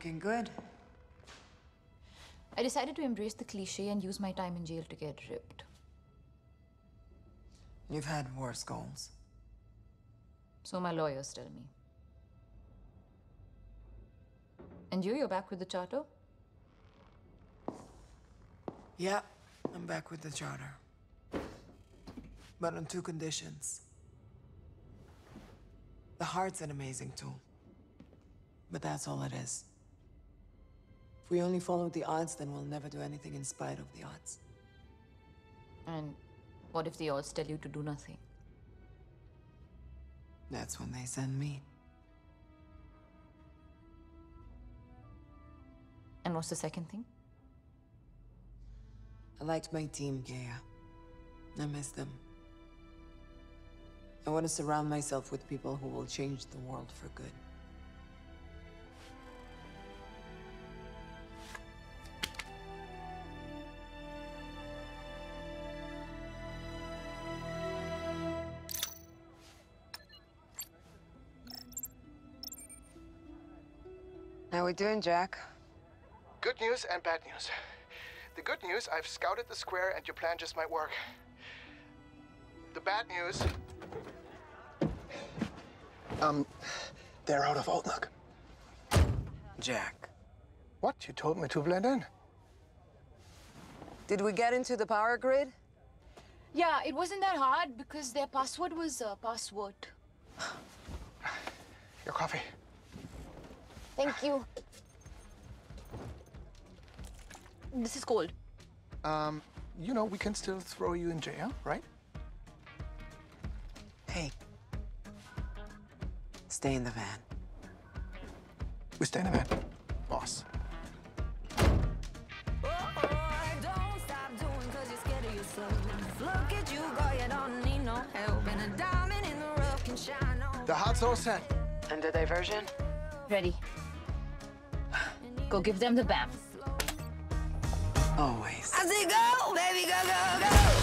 Looking good. I decided to embrace the cliche and use my time in jail to get ripped. You've had worse goals. So my lawyers tell me. And you, you're back with the charter? Yeah, I'm back with the charter. But on two conditions. The heart's an amazing tool. But that's all it is. If we only follow the odds, then we'll never do anything in spite of the odds. And what if the odds tell you to do nothing? That's when they send me. And what's the second thing? I liked my team, Keya. I miss them. I want to surround myself with people who will change the world for good. How are we doing, Jack? Good news and bad news. The good news, I've scouted the square and your plan just might work. The bad news... Um, they're out of outlook. Jack. What? You told me to blend in. Did we get into the power grid? Yeah, it wasn't that hard because their password was uh, password. Your coffee. Thank you. This is cold. Um, you know, we can still throw you in jail, right? Hey. Stay in the van. We stay in the van. Boss. Don't stop doing cause you're scared of yourself. Look at you, girl, you don't need no help. And a diamond in the rough can shine on. The hot's all set. And the diversion? Ready. Go give them the BAM. Always. I say go, baby, go, go, go.